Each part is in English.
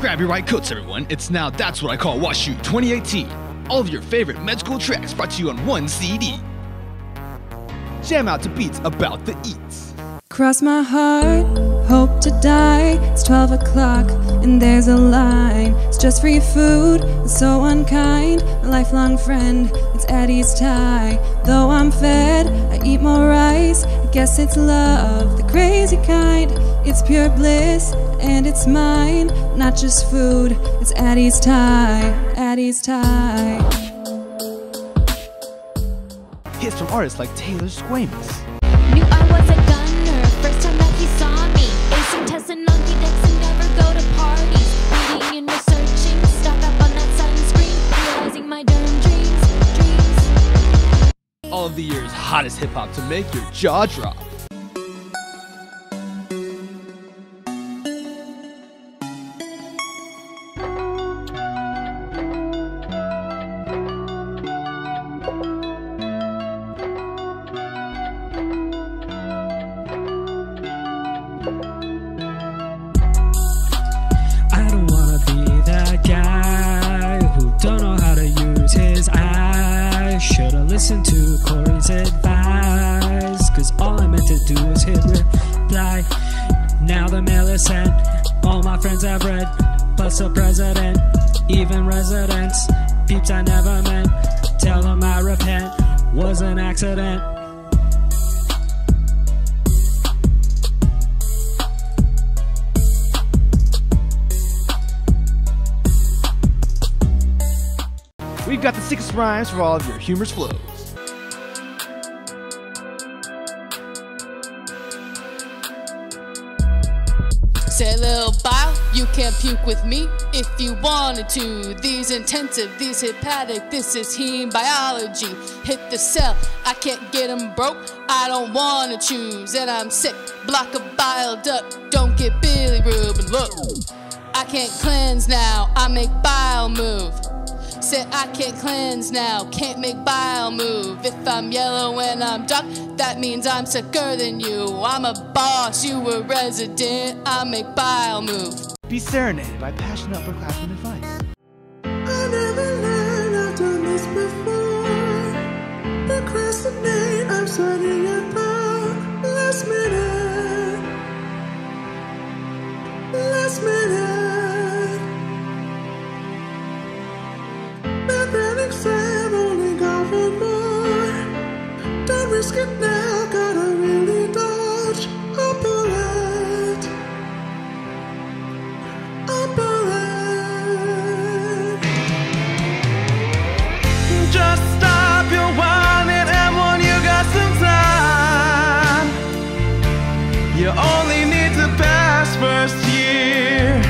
Grab your white coats, everyone. It's now That's What I Call WashU 2018. All of your favorite med school tracks brought to you on one CD. Jam out to beats about the eats. Cross my heart, hope to die. It's 12 o'clock and there's a line. It's just free food, it's so unkind. My lifelong friend, it's Addie's Thai. Though I'm fed, I eat more I guess it's love, the crazy kind. It's pure bliss and it's mine. Not just food, it's Addie's Thai. Addie's Thai. Hits from artists like Taylor Squamous. Hottest hip hop to make your jaw drop. Eyes. Should've listened to Corey's advice, cause all I meant to do was hit reply. Now the mail is sent, all my friends have read, plus the president, even residents. Peeps I never meant, tell them I repent, was an accident. We've got the sickest rhymes for all of your humorous flows. Say little bile, you can't puke with me if you wanted to. These intensive, these hepatic, this is heme biology. Hit the cell, I can't get get 'em broke. I don't wanna choose, and I'm sick. Block of bile duct, don't get bilirubin. Look, I can't cleanse now, I make bile move. Said I can't cleanse now, can't make bile move. If I'm yellow and I'm dark, that means I'm sicker than you. I'm a boss, you a resident, I make bile move. Be serenaded by passionate upperclassmen advice. Risk it now, gotta really dodge a bullet. A bullet. Just stop your whining and when you got some time. You only need to pass first year.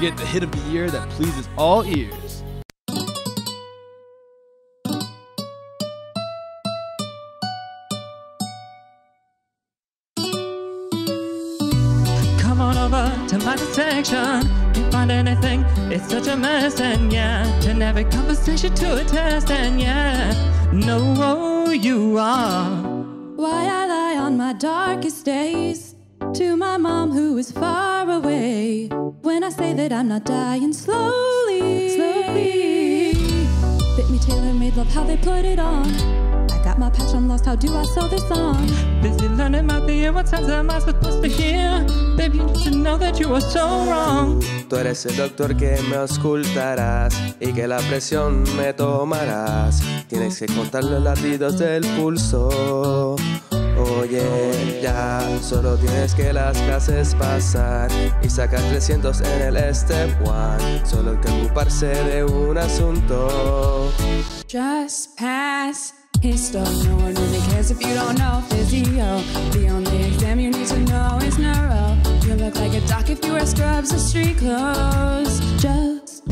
And who can forget the hit of the year that pleases all ears? Come on over to my section. Can't find anything, it's such a mess. And yeah, turn every conversation to a test. And yeah, know who you are. Why I lie on my darkest days to my mom who is far away. When I say that I'm not dying slowly, slowly. Fit me tailor made, love how they put it on. I got my patch, I'm lost. How do I sew this on? Busy learning my fear, what sounds am I supposed to hear? Baby, you should know that you are so wrong. Tú eres el doctor que me auscultarás y que la presión me tomarás. Tienes que contar los latidos del pulso. Oye, ya solo tienes que las clases pasar y sacar 300 en el step one. Solo hay que ocuparse de un asunto. Just pass histo. No one really cares if you don't know physio. The only exam you need to know is neuro. You look like a doc if you wear scrubs or street clothes. Just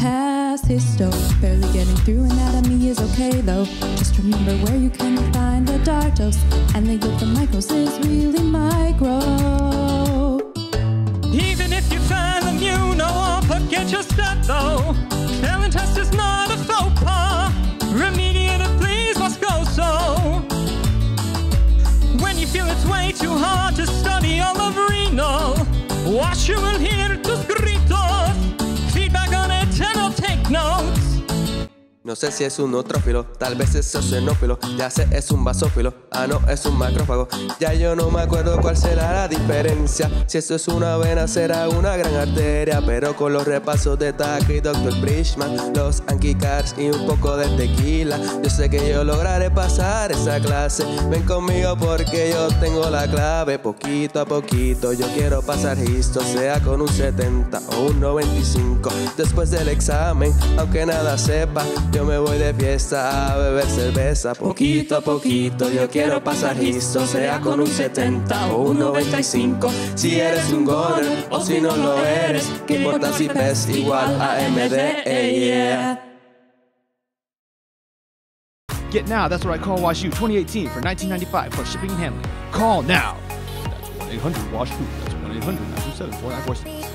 pass histo. Barely getting through anatomy is okay though. Just remember where you can find the dark dose. And the yield from micros is really micro. Even if you find them, you know, forget your stuff though. Talent test is not a faux pas. Remediate please must go so. When you feel it's way too hard to study all of renal, what you will hear No sé si es un neutrófilo, tal vez es xenófilo, ya sé es un basófilo, ah no, es un macrófago. Ya yo no me acuerdo cuál será la diferencia, si esto es una vena será una gran arteria, pero con los repasos de Taco y Dr. Los Anki Cars y un poco de tequila, yo sé que yo lograré pasar esa clase. Ven conmigo porque yo tengo la clave, poquito a poquito yo quiero pasar esto, sea con un 70 o un 95. Después del examen, aunque nada sepa, yo me voy de fiesta a beber cerveza. Poquito a poquito yo quiero pasar esto, sea con un 70 o un 95. Si eres un goner o si no lo eres, ¿qué importa si ves igual a MD? Yeah. Get now, that's what I call Wash U 2018 for 1995 plus shipping and handling. Call now. That's 1 800 Wash U. That's 1 800 927 4946.